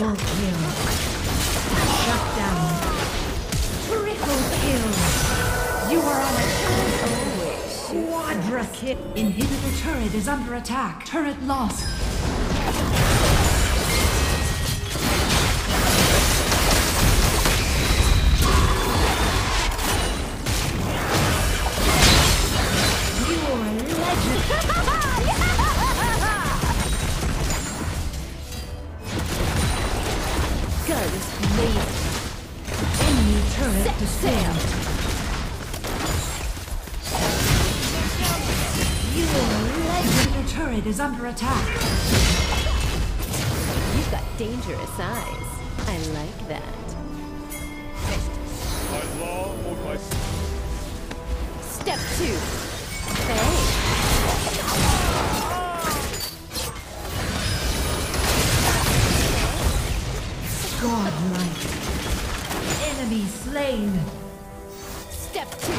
Double kill. Shut down. Triple kill. You are on a attack. Quadra kill. Inhibitor turret is under attack. Turret lost. Enemy turret. Your turret is under attack. You've got dangerous eyes. I like that. Law or Step two. Godlike. Enemy slain. Step two.